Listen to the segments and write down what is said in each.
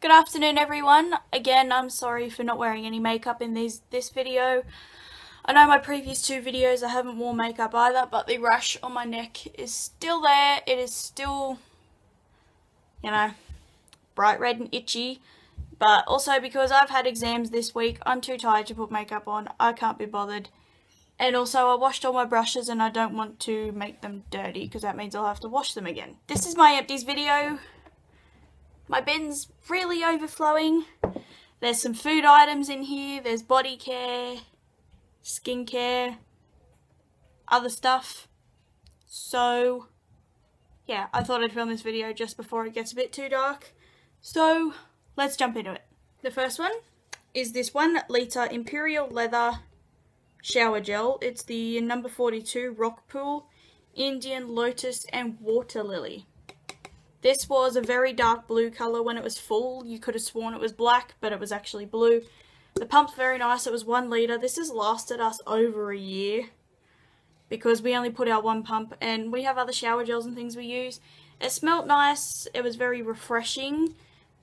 Good afternoon everyone. Again, I'm sorry for not wearing any makeup in these this video. I know my previous two videos I haven't worn makeup either, but the rash on my neck is still there. It is still, you know, bright red and itchy. But also because I've had exams this week, I'm too tired to put makeup on. I can't be bothered. And also I washed all my brushes and I don't want to make them dirty because that means I'll have to wash them again. This is my empties video. My bin's really overflowing. There's some food items in here. There's body care, skincare, other stuff. So, yeah, I thought I'd film this video just before it gets a bit too dark. So, let's jump into it. The first one is this one litre Imperial Leather Shower Gel. It's the number 42 Rock Pool, Indian Lotus and Water Lily. This was a very dark blue colour when it was full. You could have sworn it was black, but it was actually blue. The pump's very nice. It was one litre. This has lasted us over a year because we only put out one pump and we have other shower gels and things we use. It smelt nice. It was very refreshing.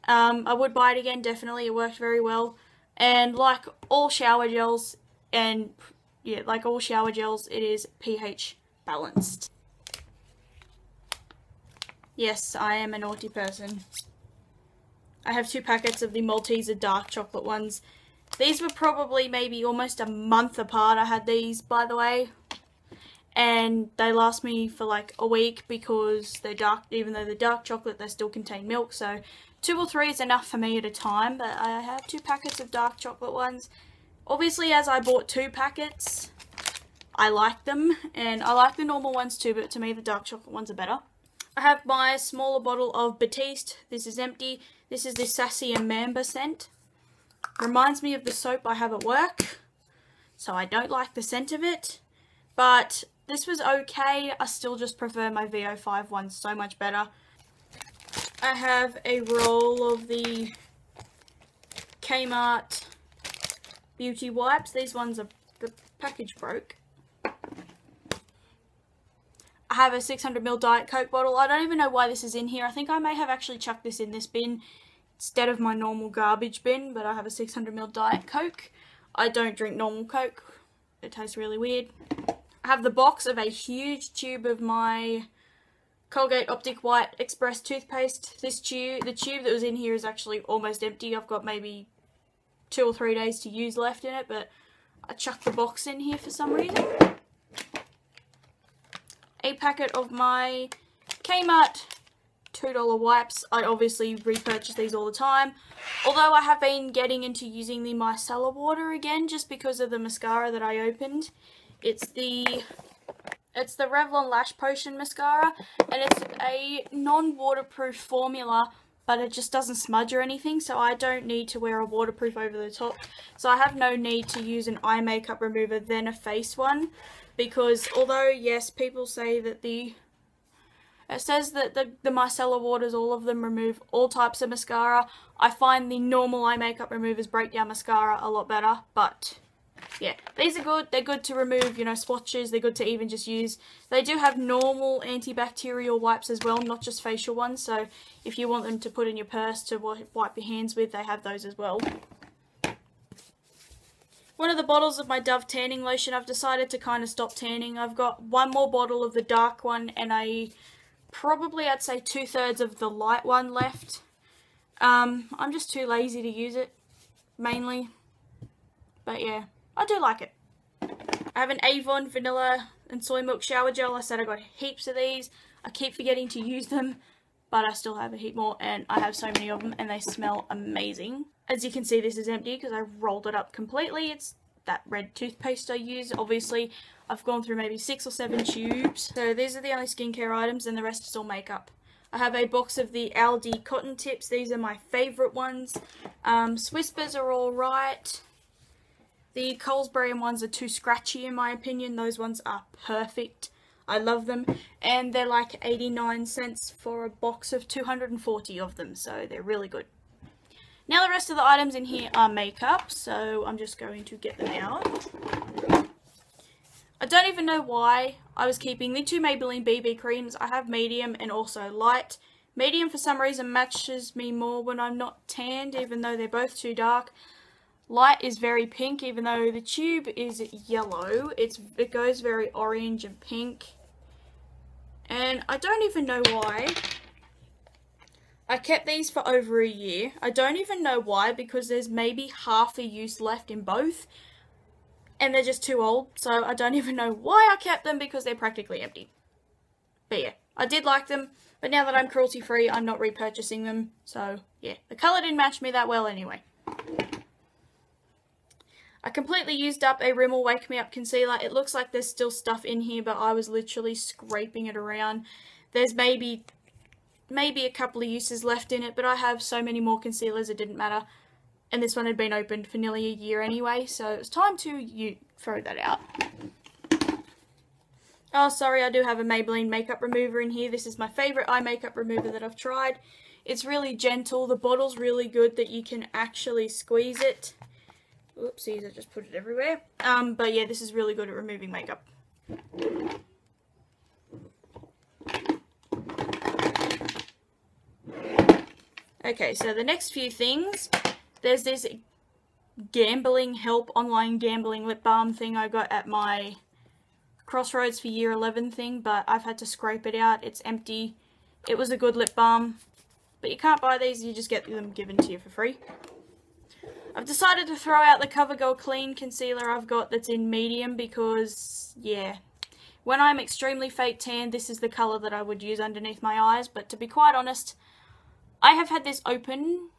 Um, I would buy it again, definitely. It worked very well. And like all shower gels, and yeah, like all shower gels, it is pH balanced. Yes, I am a naughty person. I have two packets of the Malteser dark chocolate ones. These were probably maybe almost a month apart. I had these, by the way. And they last me for like a week because they're dark, even though they're dark chocolate, they still contain milk. So two or three is enough for me at a time. But I have two packets of dark chocolate ones. Obviously, as I bought two packets, I like them. And I like the normal ones too, but to me the dark chocolate ones are better. I have my smaller bottle of Batiste. This is empty. This is the Sassy and Mamba scent. Reminds me of the soap I have at work. So I don't like the scent of it. But this was okay. I still just prefer my VO5 one so much better. I have a roll of the Kmart beauty wipes. These ones are, the package broke have a 600ml Diet Coke bottle. I don't even know why this is in here. I think I may have actually chucked this in this bin instead of my normal garbage bin, but I have a 600ml Diet Coke. I don't drink normal Coke. It tastes really weird. I have the box of a huge tube of my Colgate Optic White Express toothpaste. This tube, the tube that was in here is actually almost empty. I've got maybe two or three days to use left in it, but I chucked the box in here for some reason a packet of my Kmart $2 wipes. I obviously repurchase these all the time. Although I have been getting into using the micellar water again just because of the mascara that I opened. It's the it's the Revlon Lash Potion Mascara and it's a non-waterproof formula but it just doesn't smudge or anything so I don't need to wear a waterproof over the top. So I have no need to use an eye makeup remover then a face one because although yes people say that the it says that the, the micellar waters, all of them remove all types of mascara. I find the normal eye makeup removers break down mascara a lot better, but yeah, these are good. They're good to remove, you know, swatches. They're good to even just use. They do have normal antibacterial wipes as well, not just facial ones. So if you want them to put in your purse to wipe your hands with, they have those as well one of the bottles of my Dove tanning lotion. I've decided to kind of stop tanning. I've got one more bottle of the dark one and I probably I'd say two-thirds of the light one left. Um, I'm just too lazy to use it, mainly. But yeah, I do like it. I have an Avon Vanilla and Soy Milk Shower Gel. I said I got heaps of these. I keep forgetting to use them, but I still have a heap more, and I have so many of them, and they smell amazing. As you can see, this is empty because I rolled it up completely. It's that red toothpaste I use. Obviously, I've gone through maybe six or seven tubes. So these are the only skincare items and the rest is all makeup. I have a box of the Aldi cotton tips. These are my favourite ones. Um, Swisspers are alright. The Colesbury ones are too scratchy in my opinion. Those ones are perfect. I love them. And they're like 89 cents for a box of 240 of them. So they're really good. Now the rest of the items in here are makeup, so I'm just going to get them out. I don't even know why I was keeping the two Maybelline BB creams. I have medium and also light. Medium for some reason matches me more when I'm not tanned, even though they're both too dark. Light is very pink, even though the tube is yellow. It's It goes very orange and pink. And I don't even know why. I kept these for over a year. I don't even know why, because there's maybe half a use left in both. And they're just too old, so I don't even know why I kept them, because they're practically empty. But yeah, I did like them, but now that I'm cruelty free, I'm not repurchasing them. So yeah, the colour didn't match me that well anyway. I completely used up a Rimmel Wake Me Up concealer. It looks like there's still stuff in here, but I was literally scraping it around. There's maybe maybe a couple of uses left in it, but I have so many more concealers it didn't matter. And this one had been opened for nearly a year anyway, so it was time to you throw that out. Oh, sorry, I do have a Maybelline makeup remover in here. This is my favourite eye makeup remover that I've tried. It's really gentle. The bottle's really good that you can actually squeeze it. Oopsies, I just put it everywhere. Um, but yeah, this is really good at removing makeup. Okay, so the next few things, there's this gambling help online gambling lip balm thing I got at my Crossroads for year 11 thing, but I've had to scrape it out. It's empty. It was a good lip balm, but you can't buy these, you just get them given to you for free. I've decided to throw out the CoverGirl Clean concealer I've got that's in medium because, yeah, when I'm extremely fake tan, this is the colour that I would use underneath my eyes. But to be quite honest, I have had this open.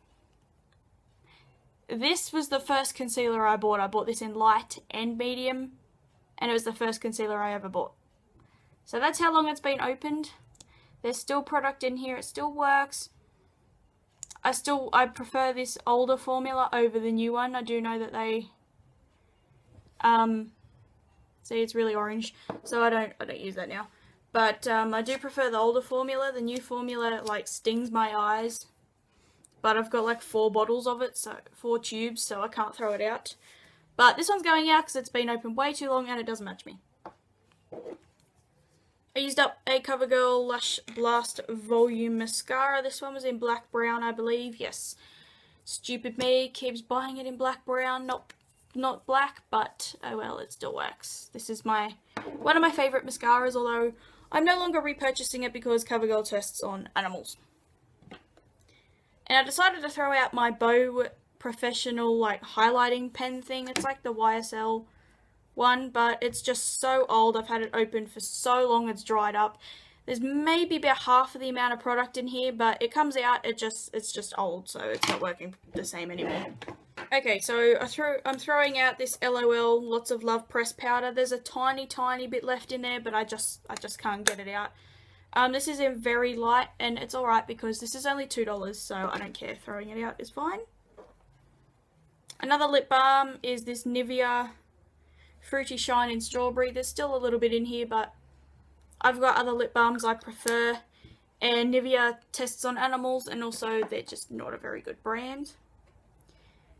This was the first concealer I bought. I bought this in light and medium. And it was the first concealer I ever bought. So that's how long it's been opened. There's still product in here. It still works. I still I prefer this older formula over the new one. I do know that they um see it's really orange, so I don't I don't use that now. But um, I do prefer the older formula. The new formula like stings my eyes. But I've got like four bottles of it, so four tubes, so I can't throw it out. But this one's going out because it's been open way too long and it doesn't match me. I used up a CoverGirl Lush Blast Volume Mascara. This one was in black brown, I believe. Yes. Stupid me keeps buying it in black brown. Not, not black, but oh well, it still works. This is my one of my favourite mascaras, although I'm no longer repurchasing it because CoverGirl tests on animals. And I decided to throw out my Bow Professional like highlighting pen thing. It's like the YSL one, but it's just so old. I've had it open for so long it's dried up. There's maybe about half of the amount of product in here, but it comes out, it just it's just old, so it's not working the same anymore. Okay, so I throw, I'm throwing out this LOL Lots of Love press powder. There's a tiny, tiny bit left in there, but I just I just can't get it out. Um, this is in very light, and it's alright because this is only $2, so I don't care. Throwing it out is fine. Another lip balm is this Nivea Fruity Shine in Strawberry. There's still a little bit in here, but I've got other lip balms I prefer. And Nivea tests on animals, and also they're just not a very good brand.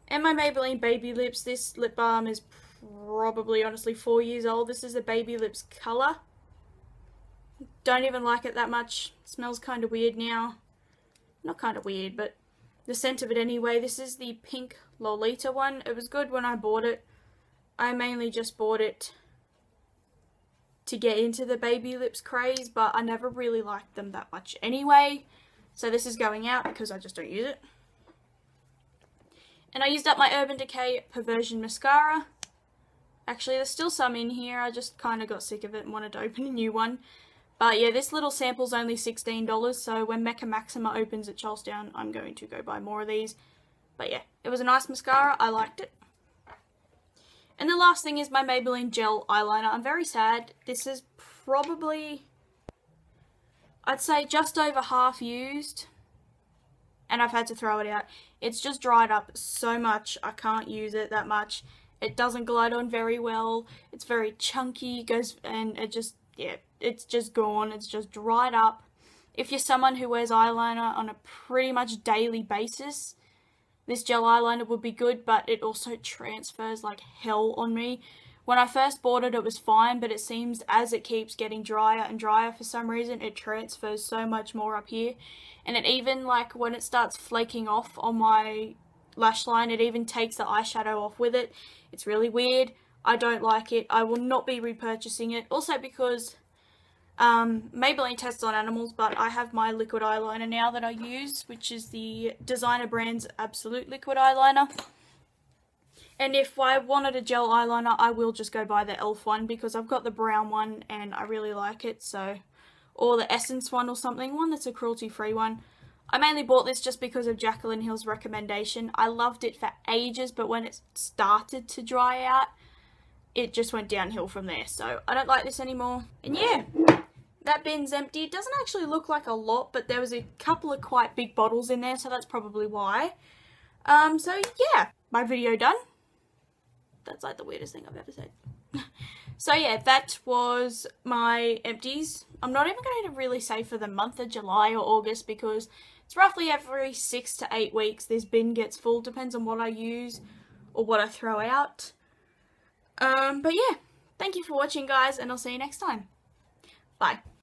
And my Maybelline Baby Lips. This lip balm is probably, honestly, four years old. This is a Baby Lips colour. Don't even like it that much. It smells kind of weird now. Not kind of weird, but the scent of it anyway. This is the pink Lolita one. It was good when I bought it. I mainly just bought it to get into the baby lips craze, but I never really liked them that much anyway. So this is going out because I just don't use it. And I used up my Urban Decay Perversion Mascara. Actually, there's still some in here. I just kind of got sick of it and wanted to open a new one. But yeah, this little sample's only $16, so when Mecca Maxima opens at Charlestown, I'm going to go buy more of these. But yeah, it was a nice mascara. I liked it. And the last thing is my Maybelline Gel Eyeliner. I'm very sad. This is probably, I'd say just over half used. And I've had to throw it out. It's just dried up so much. I can't use it that much. It doesn't glide on very well. It's very chunky. Goes and it just, yeah, it's just gone. It's just dried up. If you're someone who wears eyeliner on a pretty much daily basis, this gel eyeliner would be good, but it also transfers like hell on me. When I first bought it, it was fine, but it seems as it keeps getting drier and drier for some reason, it transfers so much more up here. And it even, like, when it starts flaking off on my lash line, it even takes the eyeshadow off with it. It's really weird. I don't like it. I will not be repurchasing it. Also because um, Maybelline tests on animals, but I have my liquid eyeliner now that I use, which is the designer brand's Absolute Liquid Eyeliner. And if I wanted a gel eyeliner, I will just go buy the e.l.f. one because I've got the brown one and I really like it. So, Or the Essence one or something, one that's a cruelty-free one. I mainly bought this just because of Jaclyn Hill's recommendation. I loved it for ages, but when it started to dry out, it just went downhill from there. So I don't like this anymore. And yeah, that bin's empty. It doesn't actually look like a lot, but there was a couple of quite big bottles in there, so that's probably why. Um, so yeah, my video done. That's like the weirdest thing I've ever said. so yeah, that was my empties. I'm not even going to really say for the month of July or August because it's roughly every six to eight weeks this bin gets full. Depends on what I use or what I throw out. Um, but yeah, thank you for watching guys and I'll see you next time. Bye.